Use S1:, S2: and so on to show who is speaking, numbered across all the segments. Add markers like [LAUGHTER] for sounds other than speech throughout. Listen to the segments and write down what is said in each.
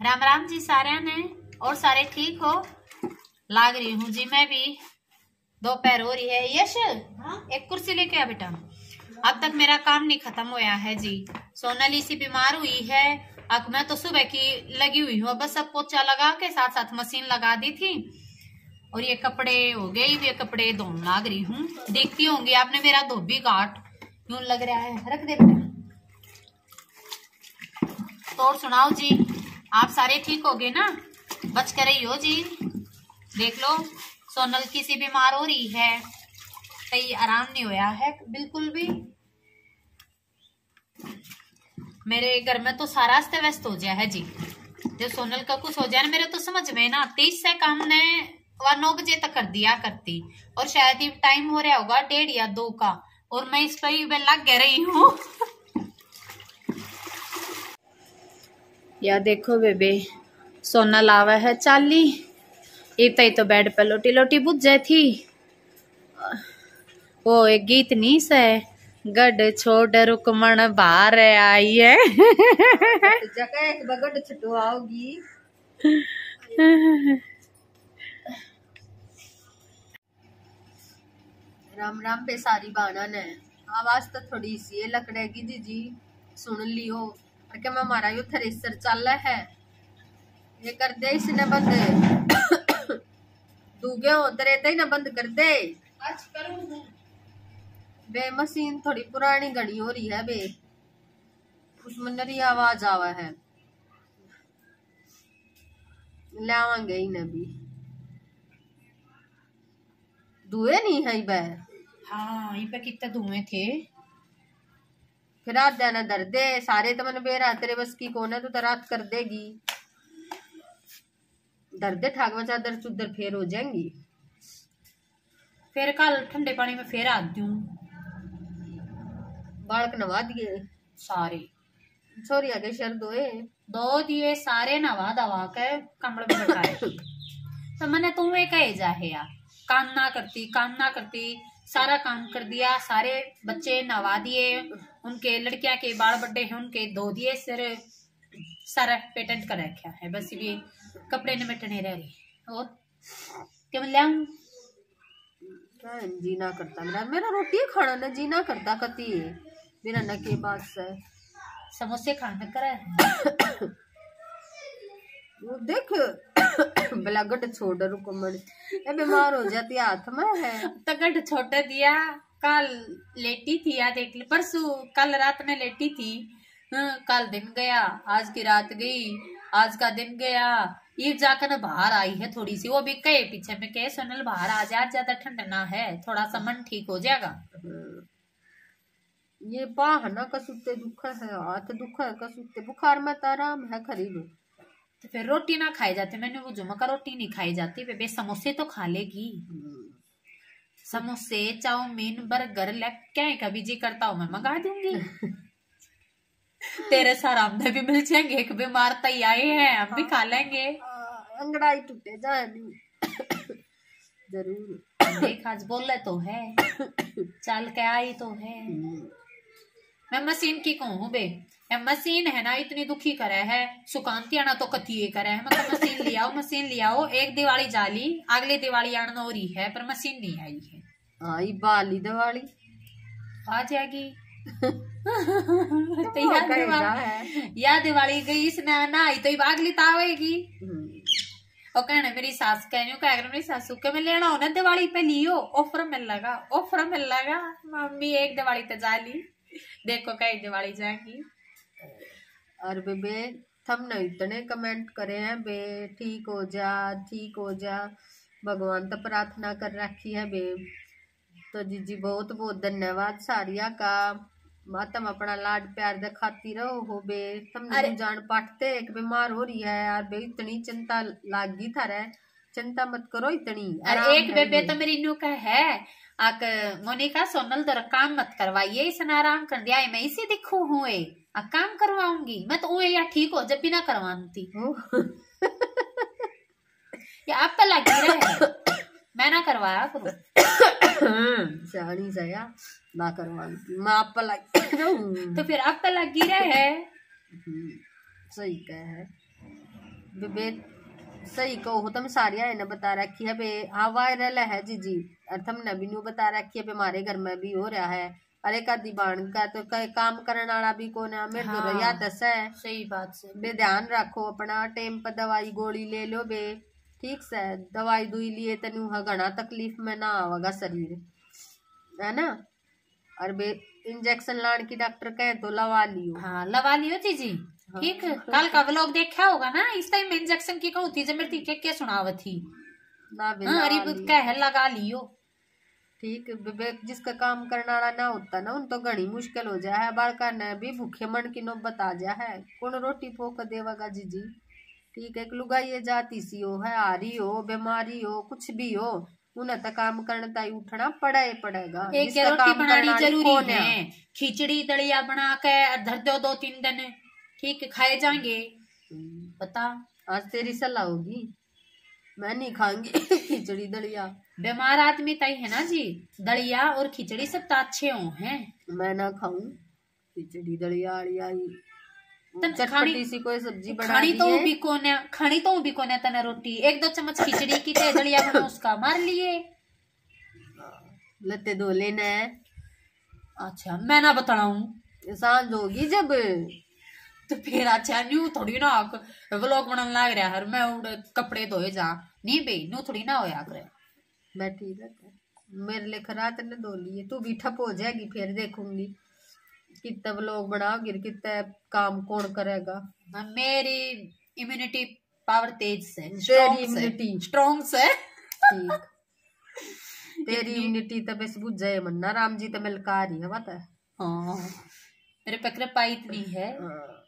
S1: राम राम जी सारे ने और सारे ठीक हो? लाग रही हूँ जी मैं भी। दोपहर हो रही है। यश एक कुर्सी लेके आ बेटा। अब तक मेरा काम नहीं खत्म होया है जी। सोनाली सी बीमार हुई है। अब मैं तो सुबह की लगी हुई हूँ। बस अब पोचा लगा के साथ साथ मशीन लगा दी थी। और ये कपड़े हो गए ये कपड़े धोने लाग रही हूँ। देखती होंगी आपने मेरा धोबी घाट यूँ लग रहा है। रख दे बेटा। तो और सुनाओ जी। आप सारे ठीक हो गए ना? बच कर रही हो जी। देख लो, सोनल की सी बीमार हो रही है। कहीं आराम नहीं होया है, बिल्कुल भी। मेरे घर में तो सारा अस्त व्यस्त हो जाए है जी। जब सोनल का कुछ हो जाए ना, मेरे तो समझ में ना, तेईस से काम ने वह नौ बजे तक कर दिया करती। और शायद ही टाइम हो रहा होगा, डेढ़ या दो का। और मैं इस पर ही लग रही हूँ। [LAUGHS] या देखो बेबे, सोना लावा है चाली। इतना तो बेड पे लोटी लोटी बुझ जाए थी। वो एक गीत नहीं से गड छोड़ रुकमण बाहर आई है।
S2: जगह राम राम पे सारी बाणा ने। आवाज़ तो थोड़ी सी है, लकड़ेगी जी जी सुन लियो। और मैं हमारा यो थ्रेसर चल है? ये कर दे इसने बंद। [COUGHS] दूगे हो तेरे ही ना बंद कर दे।
S1: आज
S2: बे मशीन थोड़ी पुरानी घड़ी हो रही है बे। उसमें नरी आवाज़ आवा है। लावांगे ही भी। दुए नहीं है बे?
S1: हाँ ये पे कितने धुएँ थे?
S2: फिर रात देना दर दे सारे तो मैंने बेरा तेरे बस की कौन है तू तो रात कर देगी। दर्द ठाक में चादर चुदर फेर हो जाएँगी।
S1: फिर कल ठंडे पानी में फिर आ दूँ।
S2: बालक नवा दिए।
S1: सारे।
S2: छोरी आगे शर दोए
S1: दो दिए सारे नवा दवा के कमरे में बैठाए [COUGHS] तो मैंने तुम्हें कहे जाहे यार। काम ना करती काम ना करती सारा काम कर दिया सारे बच्चे नवा दिए। उनके लड़कियाँ के बाल बड्डे हैं उनके धो दिए सिर सारा पेटेंट कर रखा है बस ये कपड़े न मिटने रह रही और क्या मैं लियाऊं
S2: जीना करता मेरा मेरा रोटी खाना ना जीना करता कती। है बिना न के बात से
S1: समोसे खाने कर
S2: वो देख ब्लगट छोड़ रुको मर। बीमार हो जाती हाथ में है।
S1: तगड़ छोटा दिया। कल लेटी थी या देख ले परसों कल रात में लेटी थी कल दिन गया आज की रात गई आज का दिन गया ये जाकर ना बाहर आई है थोड़ी सी वो भी कहे पीछे में कहे सोनल बाहर आ जा ज़्यादा ठंड ना है थोड़ा सा मन ठीक हो जाएगा
S2: ये बाह ना कसुते दुख है हाथ दुख है कसुते बुखार में तो आराम है खरीब
S1: तो फिर रोटी ना खाई जाती मैंने वो जुमा का रोटी नहीं खाई जाती बेबे समोसे तो खा लेगी समोसे चाउमीन बर्गर लेग क्या कभी जी करता हूँ मैं मंगा दूँगी। तेरे साराम में भी मिल जाएँगे एक बीमार आए हैं हम भी खा लेंगे।
S2: अंगड़ाई टूटे जाए नहीं ज़रूर।
S1: देख आज बोले तो है चल के आई तो है। मैं मशीन की कहूँ बे। ये मशीन है ना इतनी दुखी करे है। सुकांती आना तो कतिये करे है। मतलब मशीन ले आओ मशीन ले आओ। एक दिवाली जाली अगली दिवाली आना हो रही है पर मशीन नहीं आई है।
S2: आई बाली दिवाली।
S1: आ जाएगी [LAUGHS] तो या दिवाली गई इसने ना आई तो अगली तो आवेगी और कहने मेरी सास कहनी कह रही मेरी सासू के मैं लेना हो ना दिवाली पे? लियो ऑफ़र मिल लगा ऑफ़र मिल लगा। मम्मी एक दिवाली तो जा ली। देखो कई दिवाली जाएगी
S2: और बेबे हमने इतने कमेंट करे हैं बे ठीक हो जा ठीक हो जा। भगवान तो प्रार्थना कर रखी है बे। तो जीजी बहुत बहुत धन्यवाद सारिया का। मातम अपना लाड प्यार दिखाती रहो हो बे। तुम
S1: अरे-
S2: नहीं जान पाटते एक बीमार हो रही है यार बे। इतनी चिंता लागी था रे चिंता मत करो इतनी आराम
S1: एक बेबे
S2: बे।
S1: तो मेरी नू का है। मोनिका सोनल दर काम मत करवाइए इसे आराम कर दिया मैं इसे दिखू हूँ काम करवाऊँगी मैं तो या ठीक हो जब भी ना करवाती।
S2: हो।
S1: या आप पे लगी रहे मैं ना करवाया करूँ?
S2: सियाणी सया ना करवाती मैं आप पर लग
S1: तो फिर आप पे लगी रहे
S2: सही कह है। सही कहो तुम सारिया ने बता रखी है बे हाँ वायरल है जी जी। और तुमने भी बता रखी है बे हमारे घर में भी हो रहा है। अरे का दीवान का तो कई काम करने वाला भी कौन है? मेरे तो
S1: हाँ।
S2: रैया दस है।
S1: सही बात से
S2: बे ध्यान रखो अपना टाइम पर दवाई गोली ले लो बे। ठीक से? दवाई दुई लिए तेन घना तकलीफ़ में ना आवेगा शरीर। है ना? और बे इंजेक्शन लाने की डॉक्टर कहे तो लवा लियो।
S1: हाँ लवा लियो जी
S2: हाँ।
S1: ठीक कल का व्लॉग देखा होगा ना? इस टाइम इंजेक्शन की कहूँ थी? जब मेरी के क्या सुनावत थी हाँ अरे कह लगा लियो।
S2: ठीक बे जिसका काम करने ना होता ना उन तो घनी मुश्किल हो जाए। है बालका ने भी भूखे मन की नौबत आ जा है। कौन रोटी पोक देवागा जीजी? ठीक है एक लुगाई जाती सी हो है आ रही हो बीमारी हो कुछ भी हो उन्हें तो काम करने ताई उठना पड़ा ही पड़ेगा।
S1: एक रोटी बनानी ज़रूरी है? खिचड़ी दलिया बना के धर दो दो तीन दिन। ठीक है, खाए जाएँगे। पता
S2: आज तेरी सलाह होगी। मैं नहीं खाऊँगी [LAUGHS] खिचड़ी दलिया।
S1: बीमार आदमी तय है ना जी। दलिया और खिचड़ी सब तो अच्छे हो हैं।
S2: मैं ना खाऊं खिचड़ी दलिया सी कोई सब्ज़ी बना
S1: खानी तो भी कोने खानी तो भी कोने तना रोटी? एक दो चम्मच खिचड़ी की ते दलिया बना उसका मार लिए।
S2: लते धो लेना।
S1: अच्छा मैं ना बताऊँ।
S2: साँझ होगी जब।
S1: तो फिर अच्छा न्यू थोड़ी ना व्लॉग बनाने लग रहा है मैं उड़ कपड़े धोए जा नहीं बे न्यू थोड़ी ना होया करे
S2: मैं ठीक है मेरे लिए खरात ने धो लिए तू भी ठप हो जाएगी फिर देखूँगी कितने लोग बनाओगे कितने काम कौन करेगा
S1: मेरी इम्यूनिटी पावर तेज से
S2: तेरी immunity।
S1: स्ट्रॉन्ग से
S2: तेरी इम्यूनिटी तो बस बुझ जाए मन्ना राम जी तो मिलका रही है पता है
S1: हाँ मेरे पे कृपा इतनी हाँ।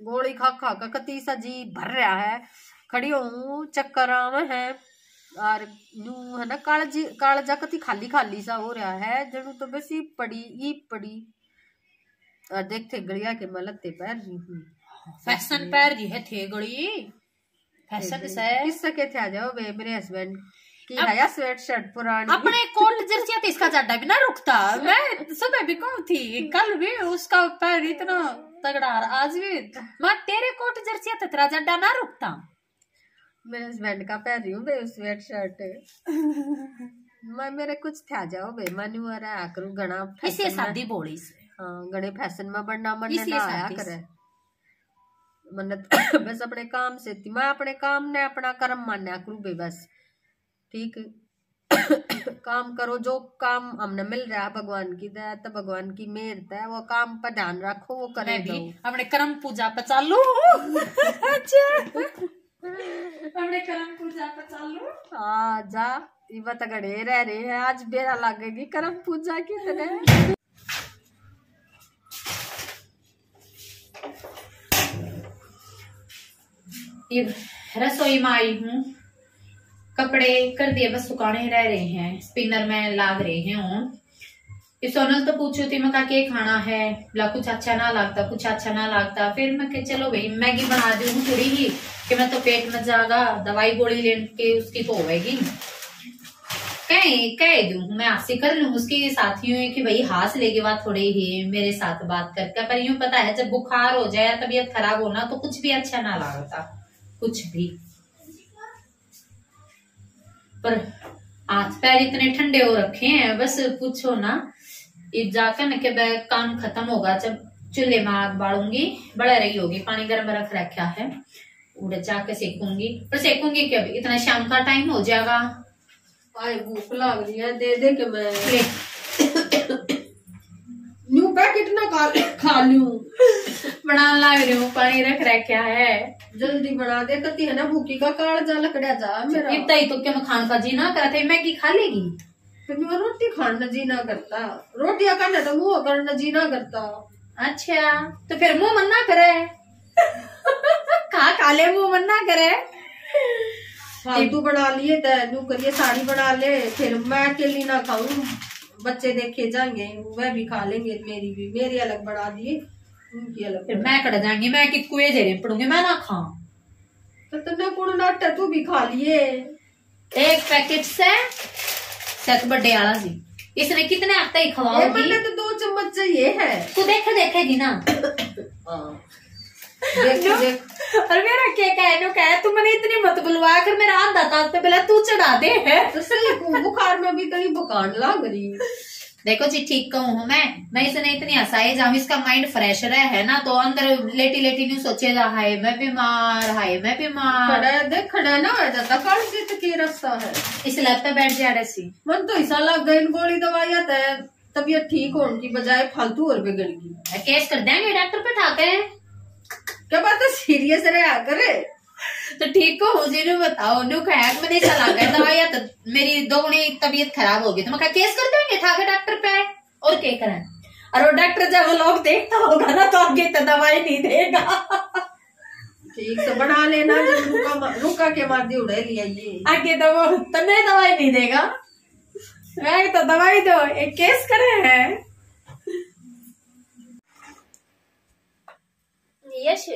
S2: गोली खा खा का कती सा जी भर रहा है खड़ी हूँ चक्कर आम है और नू है ना कालजी कालजा कती खाली खाली सा हो रहा है जनु तो बस ई पड़ी ई पड़ी और देखते गड़िया के मलते पैर रही हूँ
S1: फ़ैशन पैर जी है थे गड़ी फ़ैशन से
S2: किस सके थे आ जाओ बे मेरे हस्बैंड की है स्वेट शर्ट पुरानी
S1: अपने कोल्ड जर्सी तो इसका जड्डा भी ना रुकता मैं सुबह भी कहूँ थी कल भी उसका पैर इतना तगड़ा रहा, आज भी मैं तेरे कोट जर्सी तो तेरा जड्डा ना रुकता।
S2: मेरे हस्बैंड का पहन रही हूँ बे स्वेट शर्ट। मैं मेरे कुछ थे जाओ बे मनु आ रहा करूँ घना
S1: इसे
S2: fashion
S1: शादी बोली से।
S2: हाँ गणे फ़ैशन में बनना मन ना आया करे। मन बस अपने काम से थी। मैं अपने काम ने अपना कर्म मान्या करूँ बे बस। ठीक? काम करो जो काम हमने मिल रहा है भगवान की दया तो भगवान की मेहर है वो काम पर ध्यान रखो वो करे
S1: भी अपने कर्म पूजा पे चालू। अच्छा। अपने कर्म पूजा पे चालू।
S2: हाँ जा ये बता गड़े रह रहे हैं आज बेरा लगेगी कर्म पूजा की तरह
S1: रसोई में आई हूँ। कपड़े कर दिए बस सुखाने रह रहे हैं स्पिनर में लाग रहे हैं ये सोनल तो पूछी थी मैं कहा के खाना है बोला कुछ अच्छा ना लगता कुछ अच्छा ना लगता फिर मैं कहा चलो भाई मैगी बना दी हूँ थोड़ी ही कि मैं तो पेट में जागा दवाई गोली लेके उसकी तो होएगी कह कह दू मैं आपसे कर लू उसकी साथी है कि भाई हाथ लेके बाद थोड़े ही मेरे साथ बात करके पर यूँ पता है जब बुखार हो जाए तबीयत खराब होना तो कुछ भी अच्छा ना लगता कुछ भी पर हाथ पैर इतने ठंडे हो रखे हैं बस पूछो ना। जाकर न के काम खत्म होगा जब चूल्हे में आग बालूँगी बड़ा रही होगी पानी गर्म रख रखा है। उड़े जाके सेकूँगी। पर सेकूँगी क्या अभी? इतना शाम का टाइम हो जाएगा।
S2: आए भूख लग रही है दे दे के मैं न्यू पैकेट ना खा लूँ।
S1: बनाने लग रही हूँ पानी रख रखा है।
S2: जल्दी बना दे कती है ना भूखी का काल जा लकड़ा जा मेरा।
S1: इतना ही तो क्यों खान का जी ना करा था मैगी खा लेगी।
S2: फिर मैं रोटी खाना जी ना करता। रोटियाँ खाना तो मुँह करना जी ना करता।
S1: अच्छा तो फिर मुँह मन्ना करे। खा खा ले मुँह मन्ना करे।
S2: फालतू बना लिए तो करिए साड़ी बना ले फिर मैं अकेली ना खाऊं। बच्चे देखे जाएँगे वह भी खा लेंगे मेरी भी मेरी अलग बना दिए।
S1: फिर मैं कट जाऊँगी मैं कि कुएँ जेरे पड़ूँगी मैं ना खाऊं
S2: तो तुमने कौन नाटा तू भी खा लिए
S1: एक पैकेट से सत वाला जी इसने कितने ही खवाओगी
S2: मैंने तो दो चम्मच चाहिए है
S1: तू देखे देखेगी ना।
S2: देख देख
S1: और मेरा क्या है तू मैंने इतनी मत बुलवा कर मेरा आधा पहले तू चढ़ा दे है
S2: तो सही बुखार में भी कहीं बुखार लग रही
S1: देखो जी ठीक कहूँ हूँ मैं। मैं इसने इतनी हंसाई जब इसका माइंड फ्रेश रहे है ना? तो अंदर लेटी लेटी नहीं सोचेगा हाय मैं बीमार हाय मैं बीमार।
S2: खड़ा है, देख खड़ा ना हो जाता। काल से तो की रास्ता है।
S1: इस पे बैठ जा रहे सी।
S2: मन तो ऐसा लग गई गोली दवाई आता है। तबीयत ठीक होने की बजाय फालतू और बिगड़ गई।
S1: केस कर देंगे डॉक्टर पे ठाके
S2: क्या बात है सीरियस रहा करे
S1: तो ठीक को मुझे नु बताओ नु खाया मैंने चला गया दवाई तो मेरी दोगुनी तबीयत खराब होगी तो मैं कहा केस कर देंगे ठाके डॉक्टर पे? और क्या करें? और वो डॉक्टर जब वो लोग देखता होगा ना तो आगे तो दवाई नहीं देगा।
S2: ठीक से बना लेना जो रुका रुका के मार दी उड़े लिया ये।
S1: आगे तो वो तने दवाई नहीं देगा। मैं तो दवाई दो एक केस करे हैं। यश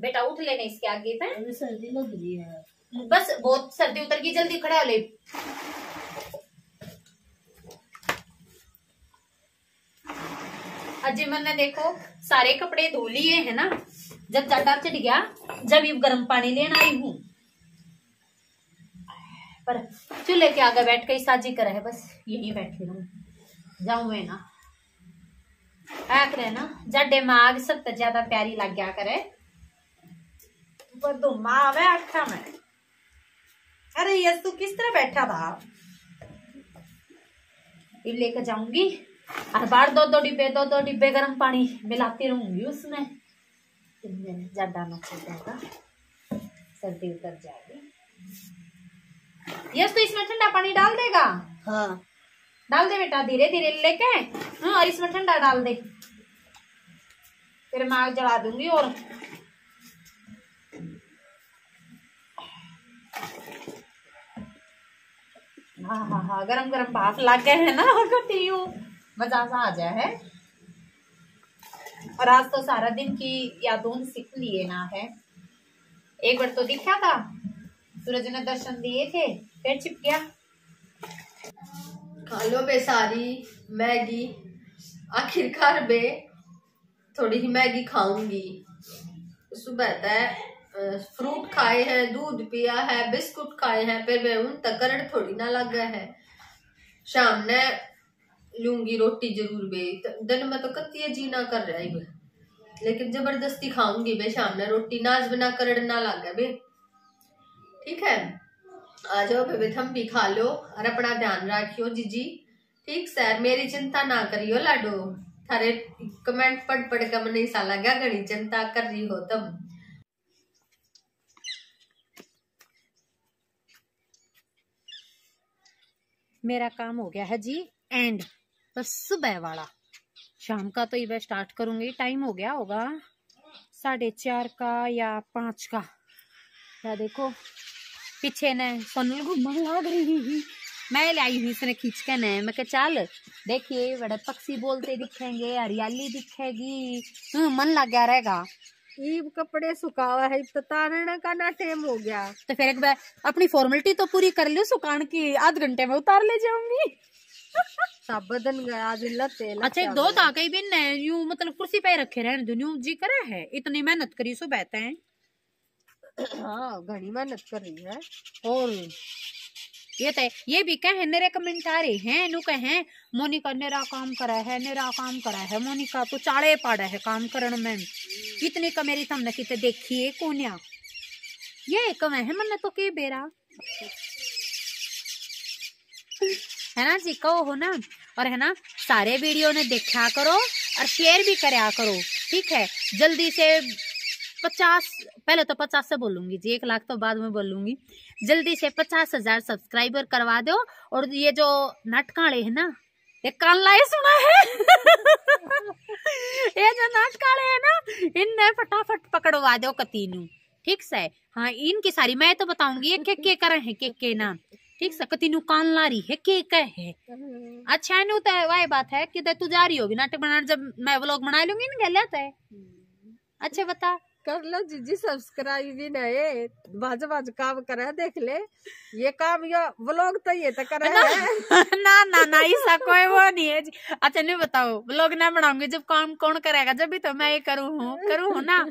S1: बेटा उठ लेने इसके आगे था
S2: सर्दी लग रही है।
S1: बस बहुत सर्दी उतर गई जल्दी खड़ा हो ले। अजय मैंने देखो सारे कपड़े धो लिए है ना? जब जाटा चढ़ गया जब ये गर्म पानी लेना आई हूँ। पर चूल्हे के आगे बैठ के साजी कर है बस यही बैठी रहूँ जाऊँ मैं ना? आ करे ना जड्डे में आग सबसे ज़्यादा प्यारी लग गया करे। पर तो माँ आवे आखा में। अरे ये तू किस तरह बैठा था? ये लेकर जाऊँगी। हर बार दो दो डिब्बे, दो दो डिब्बे गर्म पानी मिलाती रहूँगी उसमें। ज़्यादा न जाएगा सर्दी उतर जाएगी। यस तो इसमें ठंडा पानी डाल देगा?
S2: हाँ।
S1: डाल दे बेटा, धीरे धीरे लेके। हाँ और इसमें ठंडा डाल दे। फिर मैं आग जला दूँगी और हाँ हाँ हाँ गरम गरम भाप लग गए है ना कटी मज़ा सा आ जाए, है? और आज तो सारा दिन की यादों सीख लिए ना, है? एक बार तो दिखा था। सूरज ने दर्शन दिए थे, फिर छिप गया।
S2: खा लो बे सारी मैगी, आखिरकार बे थोड़ी ही मैगी खाऊँगी। सुबह तय फ्रूट खाए हैं, दूध पिया है, बिस्कुट खाए हैं फिर मैं उन तक थोड़ी ना लग है। शाम ने लूँगी रोटी ज़रूर बे। दिन में तो कत्ती जी ना कर रहा है लेकिन ज़बरदस्ती खाऊँगी बे शाम ने रोटी। नाज बना करड़ ना लग गया बे। ठीक है? आ जाओ थम भी खा लो और अपना ध्यान रखियो, जीजी। ठीक, सर, मेरी चिंता ना करियो, लाडो। थारे कमेंट पढ़ पढ़ कर मन ऐसा लगा घनी चिंता कर रही हो तुम।
S1: मेरा काम हो गया है जी एंड तो सुबह वाला। शाम का तो ये स्टार्ट करूँगी टाइम हो गया होगा। साढ़े चार का या पाँच का। या देखो पीछे ने सोनल घूमने लग रही मैं ले आई हूँ इसने खींच के ने। मैं चल देखिए बड़े पक्षी बोलते दिखेंगे हरियाली दिखेगी। हम्म, मन लग गया रहेगा?
S2: ईब कपड़े सुखावा है तो तारने का ना टाइम हो गया।
S1: तो फिर एक बार अपनी फॉर्मेलिटी तो पूरी कर लो सुकान की आध घंटे में उतार ले जाऊँगी।
S2: बदन गया लते
S1: अच्छा एक दो धागे भी न यूँ मतलब कुर्सी पे रखे रहने दो जी करे है इतनी मेहनत करी सो बहते हैं
S2: हाँ घनी मेहनत कर रही है।
S1: और ये तो ये भी कहे, मेरे कमेंट आ रहे हैं कहे, मोनिका नेरा काम करा है, नेरा काम करा है, मोनिका तो चाड़े पाड़ा है काम करण में। इतनी कमेरी तुमने किते देखिए कोन्या। ये कमे है मन तो के बेरा। है ना जी, कहो हो ना? और है ना, सारे वीडियो ने देखा करो और शेयर भी करो, ठीक है? जल्दी से पचास पहले तो पचास से बोलूँगी जी एक लाख तो बाद में बोलूँगी। जल्दी से पचास हज़ार सब्सक्राइबर करवा दो और ये जो नटकाले है ना ये कान लाए सुना है। [LAUGHS] ये जो नटकाले है ना इनने फटाफट पकड़वा दो कतीनू। ठीक से? हाँ इनकी सारी मैं तो बताऊँगी ये के के करे है के के ना ठीक से? कतीनू कान ला रही है के के है? अच्छा नु तो वही बात है कि तू जा रही होगी? नाटक बनाने जब मैं व्लॉग बना लूँगी ना गलत है। अच्छा बता।
S2: कर लो, जीजी सब्सक्राइब भी नए बाज बाज काम करे देख ले। ये काम या व्लॉग तो ये तो करे है। [LAUGHS]
S1: ना ना ना, ऐसा कोई वो नहीं है जी। अच्छा नहीं बताओ ब्लॉग ना बनाऊँगी, जब काम कौन करेगा? जब भी तो मैं ये करूँ हूँ करूँ हूँ ना।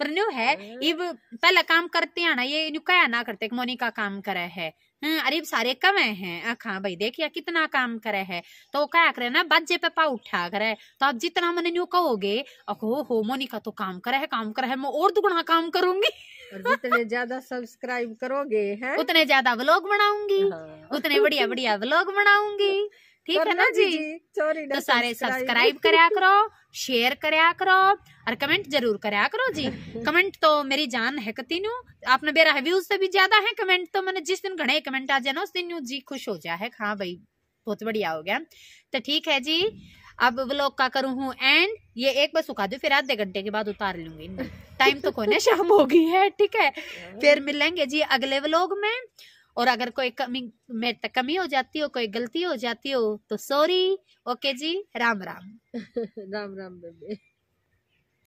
S1: पर न्यू है ये पहले काम करते हैं ना, ये न्यू क्या ना करते मोनिका काम करे है। अरे सारे कमे हैं? अखा भाई देखिए कितना काम करे है। तो क्या करे ना बाजे पे पा उठा करे तो आप जितना मन न्यू कहोगे अखो हो मोनिका तो काम करे है काम करे है मैं और दुगुना काम करूँगी।
S2: और जितने ज़्यादा सब्सक्राइब करोगे है?
S1: उतने ज़्यादा व्लॉग बनाऊँगी।
S2: हाँ।
S1: उतने बढ़िया बढ़िया व्लॉग बनाऊँगी। ठीक है ना जी?
S2: सॉरी
S1: तो सारे सब्सक्राइब करया करो शेयर करया करो और कमेंट ज़रूर करया करो जी। [LAUGHS] कमेंट तो मेरी जान है कतीनू। आपने मेरा व्यूज़ से भी ज़्यादा है कमेंट तो मैंने जिस दिन घने कमेंट आ जाए ना उस दिन यूँ जी खुश हो जाए। है हाँ भाई बहुत बढ़िया हो गया। तो ठीक है जी अब व्लॉग का करूँ हूँ एंड ये एक बार सुखा दो फिर आधे घंटे के बाद उतार लूँगी। टाइम तो कोने शाम हो गई है ठीक है। [LAUGHS] फिर मिलेंगे जी अगले व्लॉग में। और अगर कोई कमी, मेरे कमी हो जाती हो, कोई गलती हो जाती हो तो सॉरी ओके जी, राम राम। [LAUGHS]
S2: राम राम, बेबे।